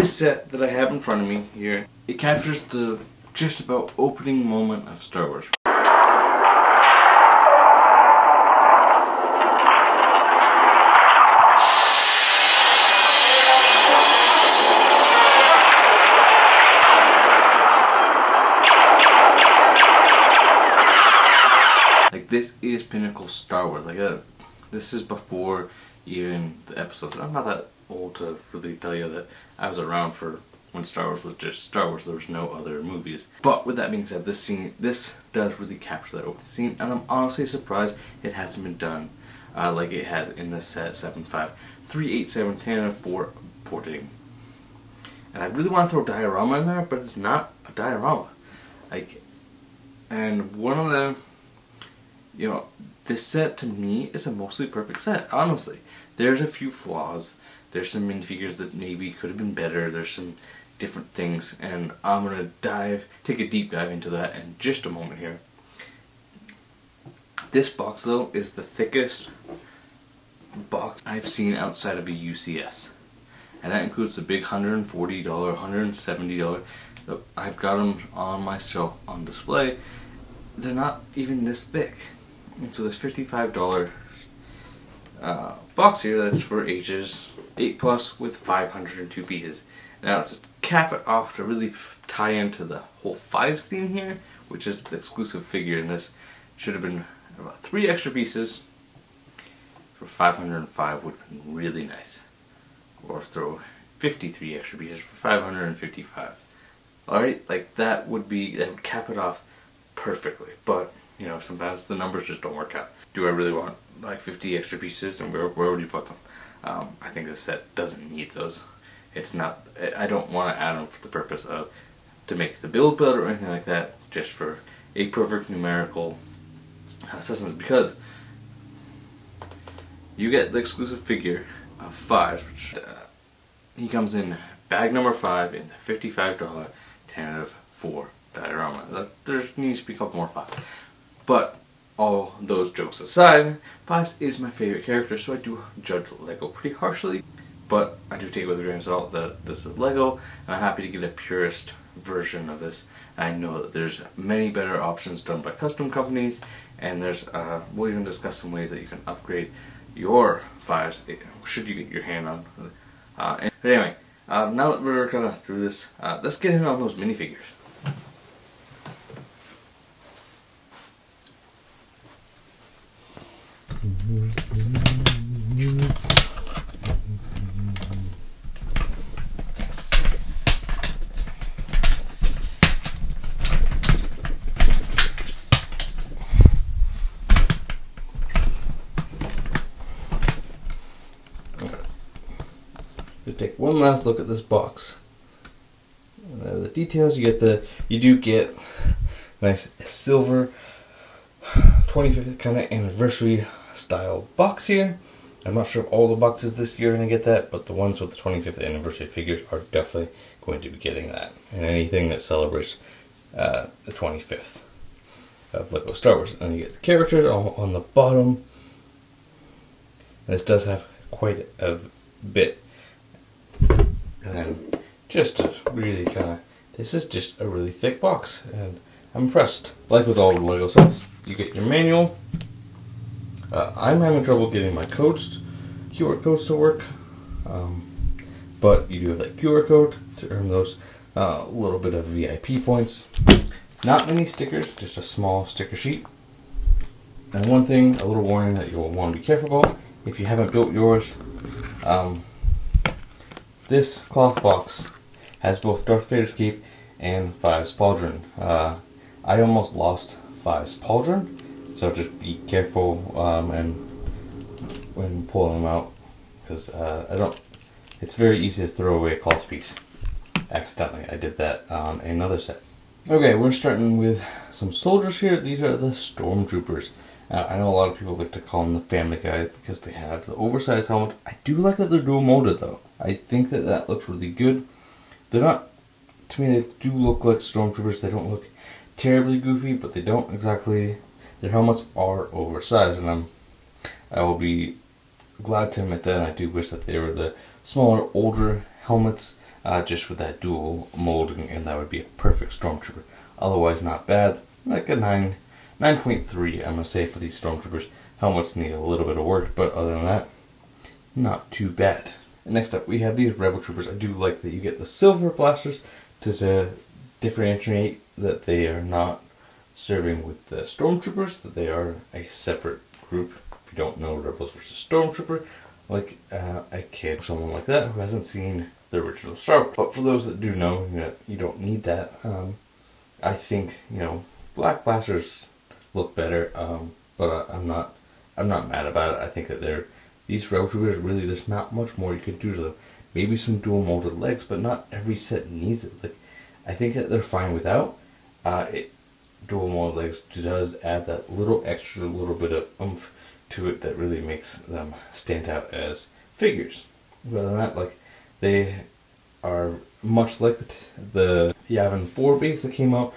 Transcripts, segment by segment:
This set that I have in front of me here, it captures the just about opening moment of Star Wars. Like this is pinnacle Star Wars. Like uh, this is before even the episodes. I'm not that old to really tell you that I was around for when Star Wars was just Star Wars. There was no other movies. But with that being said, this scene, this does really capture that opening scene, and I'm honestly surprised it hasn't been done uh, like it has in the set 7.5, 387, Tantive 4 porting. And I really want to throw diorama in there, but it's not a diorama. Like, and one of the you know, this set to me is a mostly perfect set, honestly. There's a few flaws. There's some minifigures that maybe could have been better. There's some different things, and I'm gonna dive, take a deep dive into that in just a moment here. This box though is the thickest box I've seen outside of a UCS, and that includes the big $140, $170. I've got them on my shelf on display. They're not even this thick. And so this $55 uh, box here that's for ages 8 plus with 502 pieces. Now to cap it off to really tie into the whole fives theme here, which is the exclusive figure in this, should have been about 3 extra pieces for 505 would have been really nice. Or throw 53 extra pieces for 555. Alright, like that would be, that would cap it off perfectly. But you know, sometimes the numbers just don't work out. Do I really want like 50 extra pieces and where, where would you put them? Um, I think this set doesn't need those. It's not, I don't want to add them for the purpose of, to make the build better or anything like that, just for a perfect numerical uh, systems because you get the exclusive figure of fives, which uh, he comes in bag number five in the $55 Tantive 4 diorama. There needs to be a couple more fives. But all those jokes aside, Fives is my favorite character, so I do judge LEGO pretty harshly. But I do take it with a grain of salt that this is LEGO, and I'm happy to get a purist version of this. I know that there's many better options done by custom companies, and there's uh, we'll even discuss some ways that you can upgrade your Fives eh, should you get your hand on. Uh, and, but anyway, uh, now that we're kind of through this, uh, let's get in on those minifigures. Just take one last look at this box. There are the details. You get the you do get nice silver 25th kind of anniversary style box here. I'm not sure if all the boxes this year are going to get that, but the ones with the 25th anniversary figures are definitely going to be getting that. And anything that celebrates uh, the 25th of Lego Star Wars. And you get the characters all on the bottom. This does have quite a bit. And just really kind of, this is just a really thick box. And I'm impressed. Like with all the Lego sets, you get your manual. Uh, I'm having trouble getting my codes, QR codes to work, um, but you do have that QR code to earn those uh, little bit of VIP points. Not many stickers, just a small sticker sheet. And one thing, a little warning that you'll want to be careful about if you haven't built yours. Um, this cloth box has both Darth Vader's cape and Five's pauldron. Uh, I almost lost Five's pauldron, so just be careful um, and when pulling them out, because uh, I don't. It's very easy to throw away a cloth piece. Accidentally, I did that on another set. Okay, we're starting with some soldiers here. These are the stormtroopers. I know a lot of people like to call them the Family Guy because they have the oversized helmets. I do like that they're dual molded though. I think that that looks really good. They're not, to me, they do look like stormtroopers. They don't look terribly goofy, but they don't exactly. Their helmets are oversized, and I'm, I will be glad to admit that. And I do wish that they were the smaller, older helmets. uh, just with that dual molding, and that would be a perfect Stormtrooper. Otherwise, not bad. Like a 9, 9.3, I'm going to say, for these Stormtroopers. Helmets need a little bit of work, but other than that, not too bad. And next up, we have these Rebel Troopers. I do like that you get the silver blasters to, to differentiate that they are not serving with the Stormtroopers, that they are a separate group. If you don't know Rebels versus Stormtrooper, like uh, a kid someone like that who hasn't seen the original Star Wars. But for those that do know, you, know, you don't need that. Um, I think you know black blasters look better, um, but I, I'm not. I'm not mad about it. I think that they're these Rebel Troopers really. There's not much more you could do to them. Maybe some dual molded legs, but not every set needs it. Like I think that they're fine without. Uh, it, dual molded legs does add that little extra little bit of oomph to it that really makes them stand out as figures. Rather than that, like they are much like the, the Yavin 4 base that came out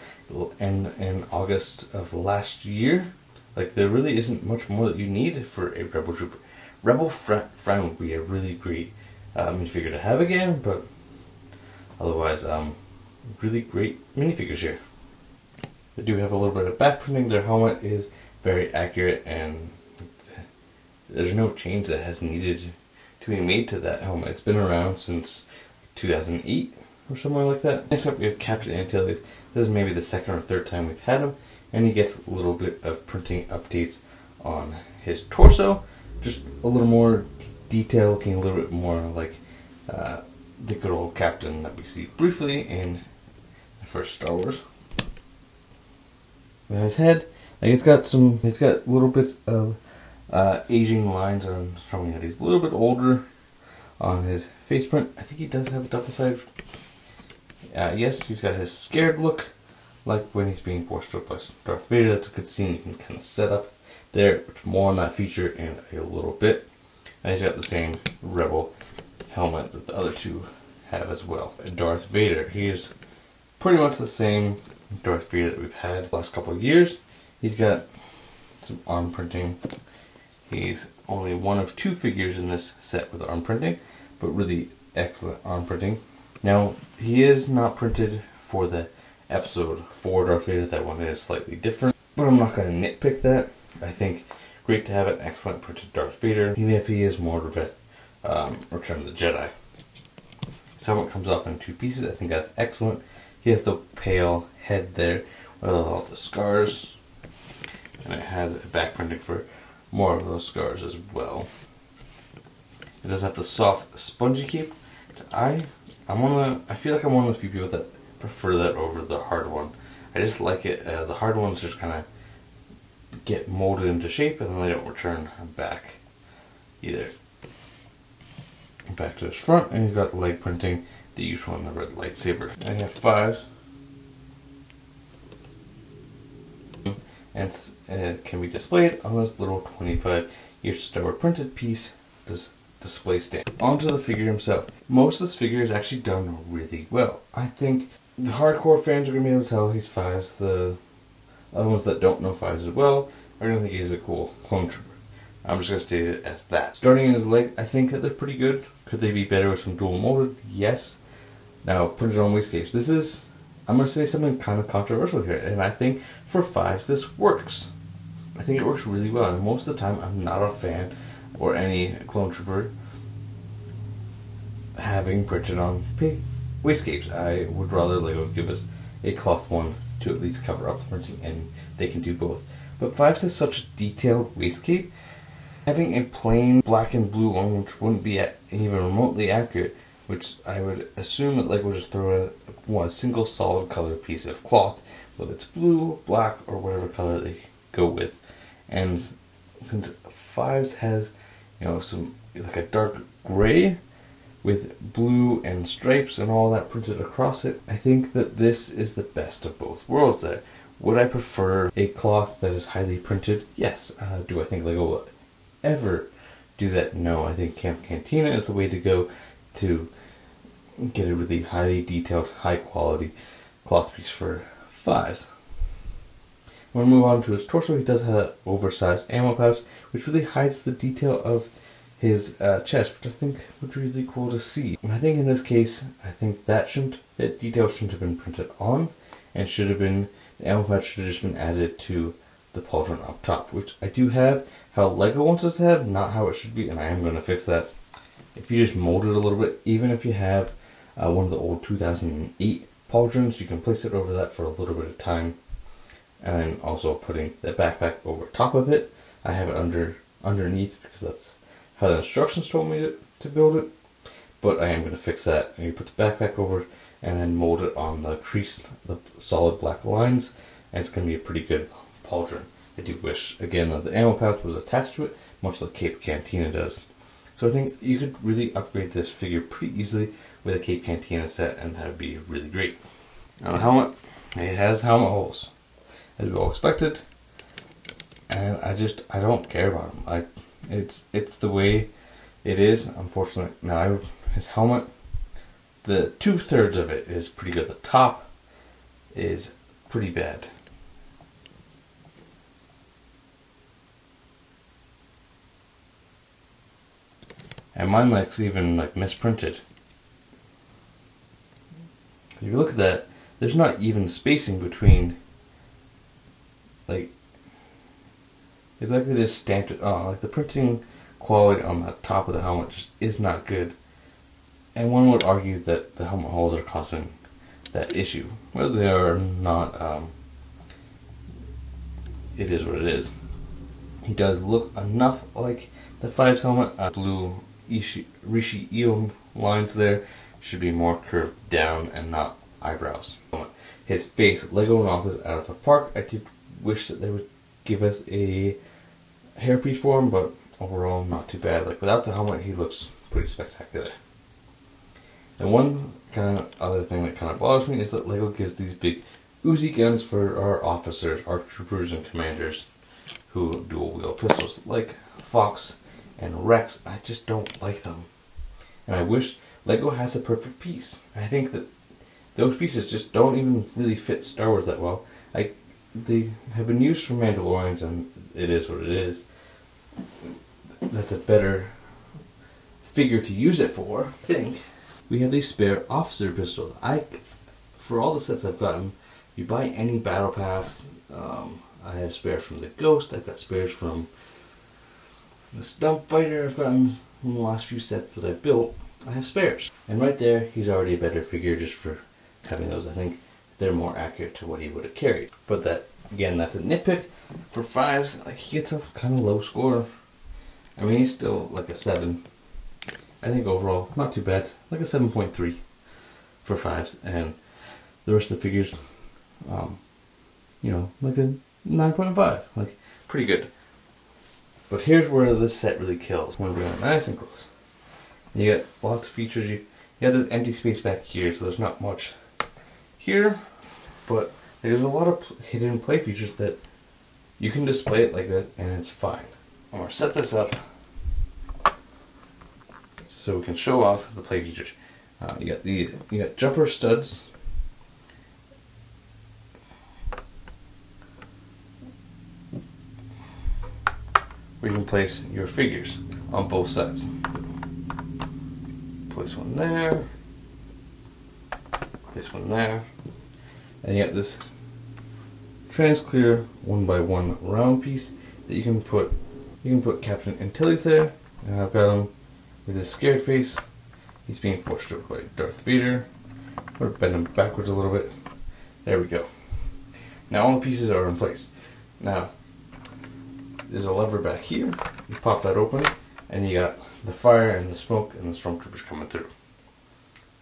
in, in August of last year. Like, there really isn't much more that you need for a Rebel Trooper. Rebel Friend would be a really great uh, minifigure to have again, but otherwise, um, really great minifigures here. They do have a little bit of back printing. Their helmet is very accurate, and there's no change that has needed to be made to that helmet. It's been around since 2008 or somewhere like that. Next up, we have Captain Antilles. This is maybe the second or third time we've had him, and he gets a little bit of printing updates on his torso. Just a little more detail, looking a little bit more like uh, the good old Captain that we see briefly in the first Star Wars. And his head, like it's got some, it's got little bits of uh, aging lines on showing that he's a little bit older on his face print. I think he does have a double side. Uh, yes, he's got his scared look, like when he's being forced to by Darth Vader. That's a good scene you can kind of set up there. More on that feature in a little bit. And he's got the same Rebel helmet that the other two have as well. Darth Vader, he is pretty much the same Darth Vader that we've had the last couple of years. He's got some arm printing He's only one of two figures in this set with arm printing, but really excellent arm printing. Now, he is not printed for the episode 4 Darth Vader, that one is slightly different, but I'm not going to nitpick that. I think great to have an excellent printed Darth Vader, even if he is more of a um, Return of the Jedi. His helmet comes off in two pieces, I think that's excellent. He has the pale head there with all the scars, and it has a back printing for more of those scars as well. It does have the soft, spongy cape. I, I'm one of the, I feel like I'm one of the few people that prefer that over the hard one. I just like it. Uh, the hard ones just kind of get molded into shape and then they don't return back either. Back to his front, and he's got the leg printing, the usual on the red lightsaber. I have five. and uh, can be displayed on this little 25 years Star Wars printed piece dis display stand. Onto the figure himself. Most of this figure is actually done really well. I think the hardcore fans are going to be able to tell he's fives. The other ones that don't know fives as well are going to think he's a cool clone trooper. I'm just going to state it as that. Starting in his leg, I think that they're pretty good. Could they be better with some dual molded? Yes. Now, printed on waist cape. This is I'm going to say something kind of controversial here, and I think for fives this works. I think it works really well, and most of the time I'm not a fan or any clone trooper having printed on waist capes. I would rather Lego give us a cloth one to at least cover up the printing, and they can do both. But fives has such a detailed waist cape. Having a plain black and blue one which wouldn't be even remotely accurate which I would assume that Lego just throw a, one single solid color piece of cloth, whether it's blue, black, or whatever color they go with. And since fives has, you know, some like a dark gray with blue and stripes and all that printed across it, I think that this is the best of both worlds. There, would I prefer a cloth that is highly printed? Yes. Uh, do I think Lego will ever do that? No. I think Cape Cantina is the way to go to get a really highly detailed, high quality cloth piece for fives. When we move on to his torso, he does have an oversized ammo pouch, which really hides the detail of his uh, chest, which I think would be really cool to see. And I think in this case, I think that shouldn't that detail shouldn't have been printed on, and should have been the ammo pouch should have just been added to the pauldron up top, which I do have how Lego wants it to have, not how it should be, and I am going to fix that. If you just mold it a little bit, even if you have uh, one of the old 2008 pauldrons, you can place it over that for a little bit of time, and then also putting the backpack over top of it. I have it under underneath because that's how the instructions told me to, to build it. But I am going to fix that. And you put the backpack over and then mold it on the crease, the solid black lines, and it's going to be a pretty good pauldron. I do wish, again, that the ammo pouch was attached to it, much like Cape Cantina does. So I think you could really upgrade this figure pretty easily with a Cape Cantina set, and that would be really great. Now the helmet, it has helmet holes, as we all expected, and I just I don't care about them. I it's it's the way it is. Unfortunately, now his helmet, the two thirds of it is pretty good. The top is pretty bad. And mine looks even like misprinted. If you look at that, there's not even spacing between like it's like they just stamped it on. Like the printing quality on the top of the helmet just is not good. And one would argue that the helmet holes are causing that issue. Whether they are not, um, it is what it is. He does look enough like the Fives helmet. Uh, blue Ishi, Rishi Eel lines there should be more curved down and not eyebrows. His face, Lego knocked us out of the park. I did wish that they would give us a hairpiece for him, but overall not too bad. Like without the helmet, he looks pretty spectacular. And one kind of other thing that kind of bothers me is that Lego gives these big Uzi guns for our officers, our troopers, and commanders who dual wield pistols, like Fox and Rex. I just don't like them, and I wish Lego has a perfect piece. I think that those pieces just don't even really fit Star Wars that well. Like they have been used for Mandalorians, and it is what it is. That's a better figure to use it for. I think we have a spare officer pistol. I, for all the sets I've gotten, you buy any battle packs. Um, I have spares from the Ghost. I've got spares from the Stump Fighter. I've gotten in the last few sets that I've built. I have spares, and right there, he's already a better figure just for having those. I think they're more accurate to what he would have carried. But that again, that's a nitpick. For fives, like he gets a kind of low score. I mean, he's still like a seven. I think overall, not too bad. Like a seven point three for fives, and the rest of the figures, um, you know, like a nine point five. Like pretty good. But here's where this set really kills. When we're nice and close. You get lots of features. You you have this empty space back here, so there's not much here, but there's a lot of hidden play features that you can display it like this and it's fine. I'm to set this up so we can show off the play features. Uh, you got the you got jumper studs. Where you can place your figures on both sides. Place one there. Place one there. And you got this trans-clear one by one round piece that you can put you can put Captain Antilles there and I've got him with his scared face he's being forced to by Darth Vader or bend him backwards a little bit there we go now all the pieces are in place now there's a lever back here you pop that open and you got the fire and the smoke and the stormtroopers coming through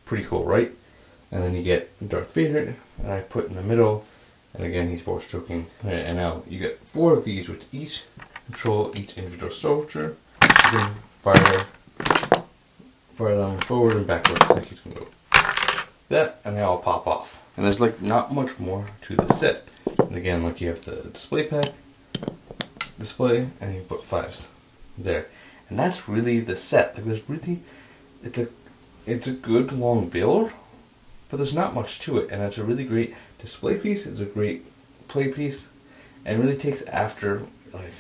pretty cool right and then you get Darth Vader and I put in the middle and again, he's force choking. And now you get four of these, which each control each individual soldier. Fire, fire them forward and backward, like he's gonna go. That, and they all pop off. And there's like not much more to the set. And again, like you have the display pack, display, and you put fives there. And that's really the set. Like there's really, it's a, it's a good long build, but there's not much to it, and it's a really great display piece. It's a great play piece, and really takes after like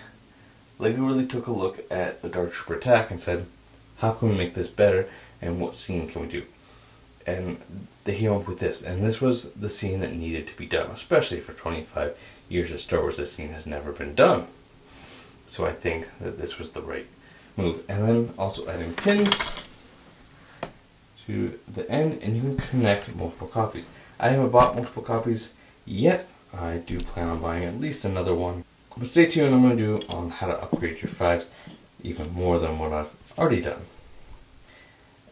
Lego really took a look at the Dark Trooper attack and said, how can we make this better and what scene can we do? And they came up with this, and this was the scene that needed to be done, especially for 25 years of Star Wars. This scene has never been done. So I think that this was the right move. And then also adding pins to the end, and you can connect multiple copies. I haven't bought multiple copies yet. I do plan on buying at least another one. But stay tuned, I'm going to do on how to upgrade your fives even more than what I've already done.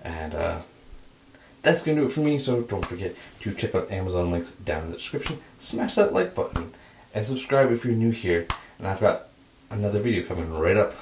And uh, that's going to do it for me, so don't forget to check out Amazon links down in the description. Smash that like button and subscribe if you're new here. And I've got another video coming right up.